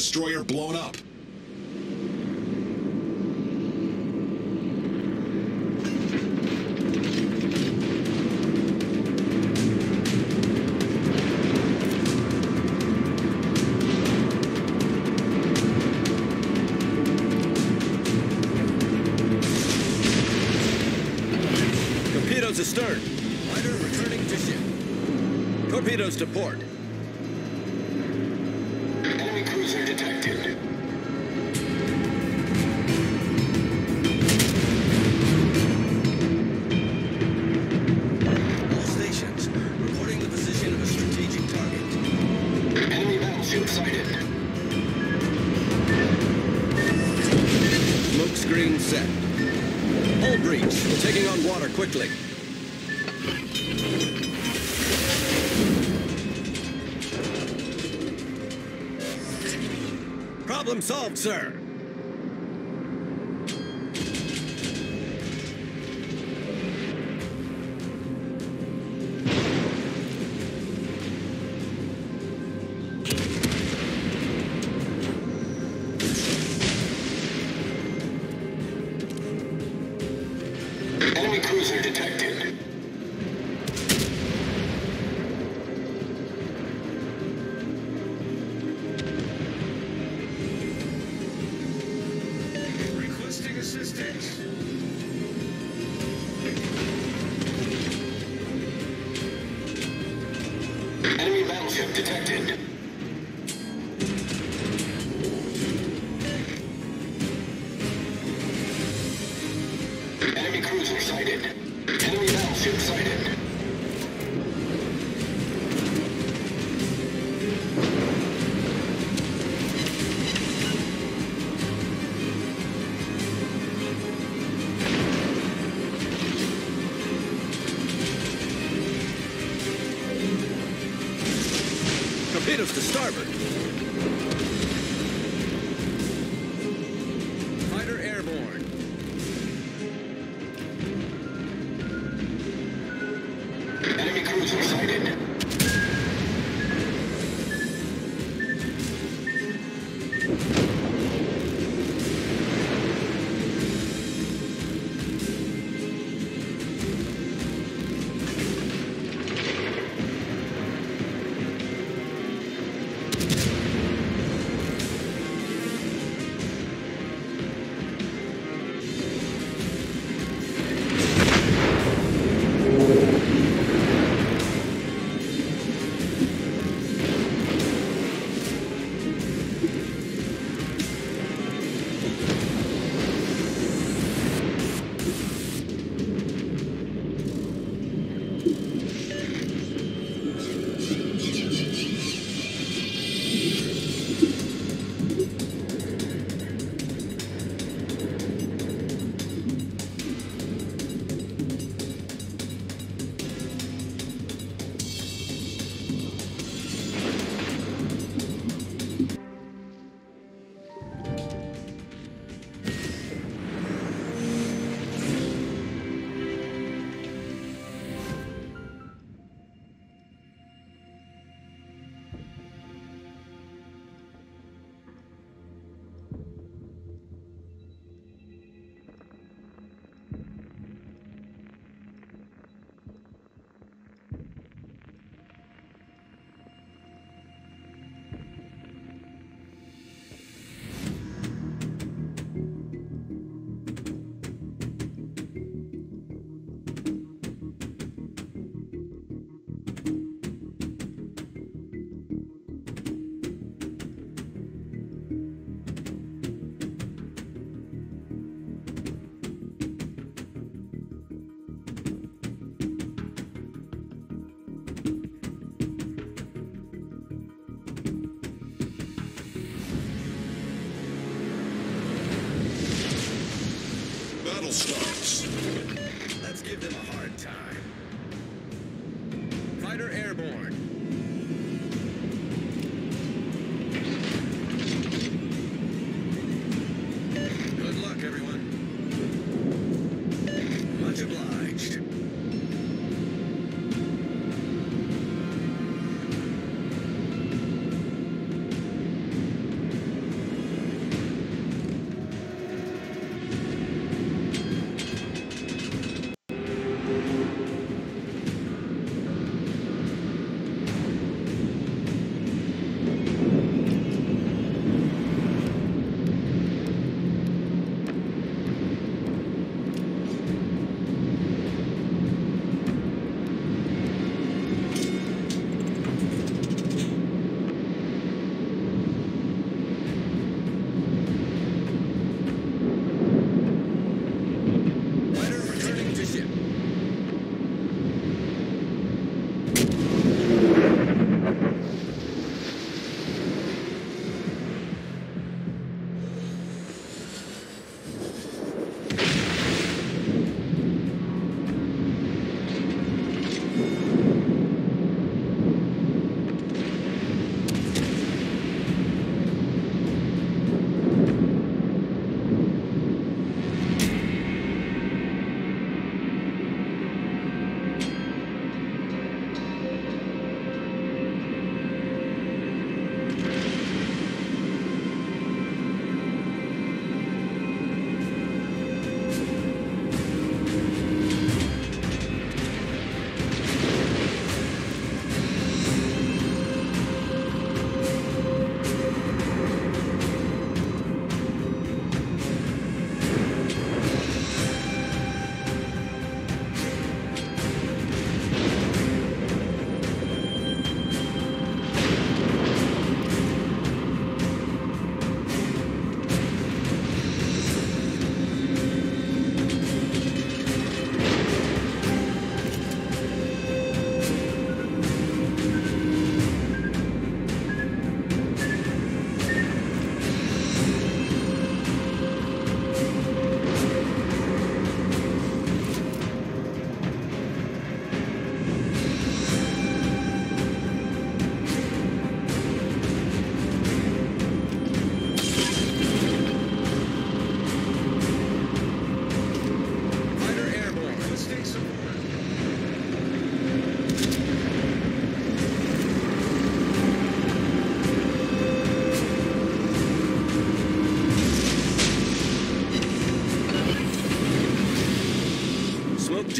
destroyer blown up. set. Hull breach, taking on water quickly. Problem solved, sir. Torpedoes to starboard. Give them a hard time.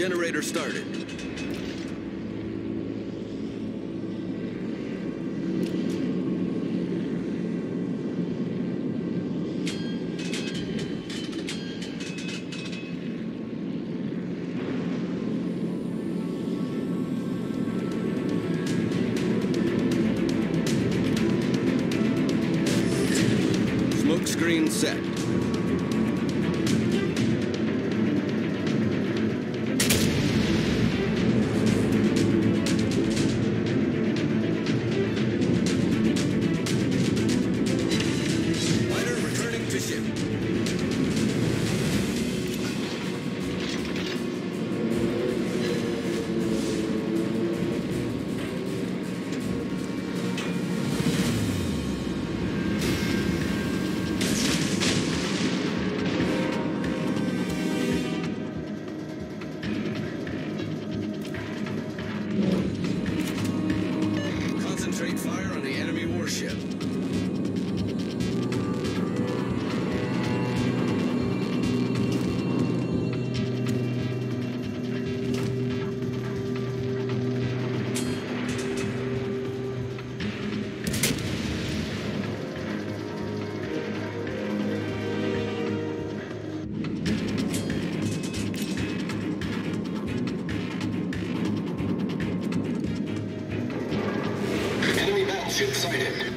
Generator started. Smoke screen set. ship sighted.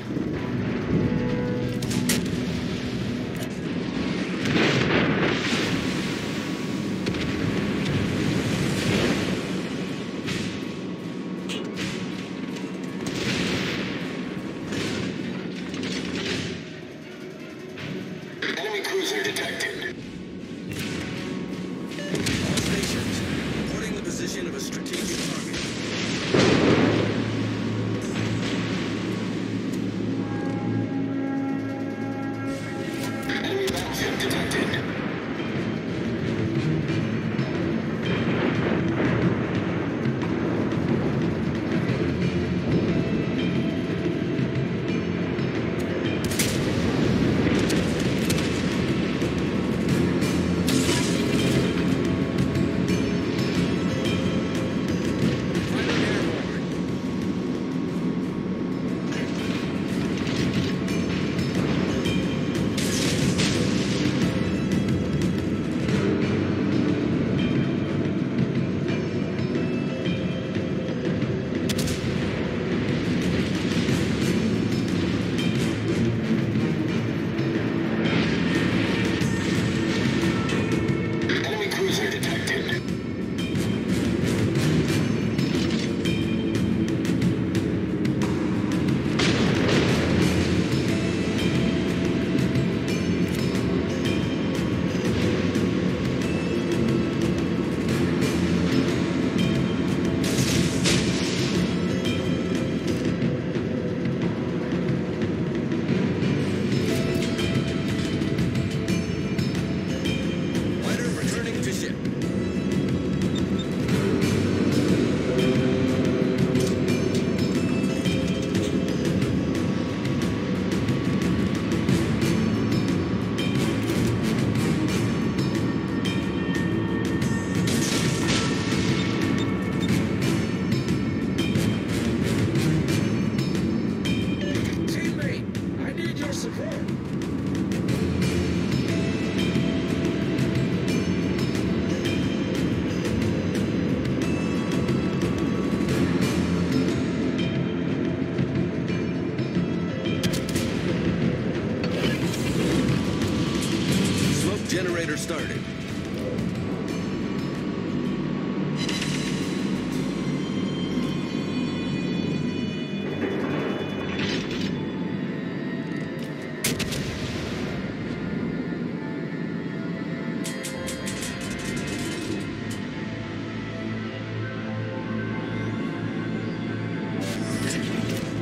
started.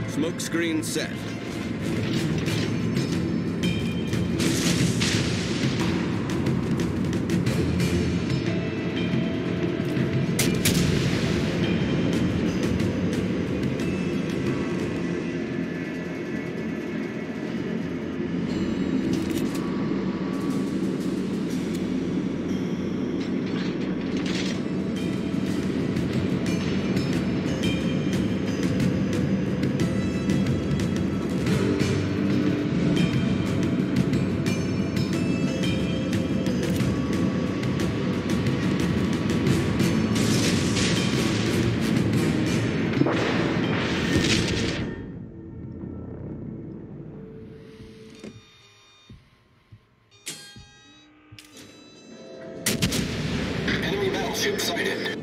Smokescreen set. excited.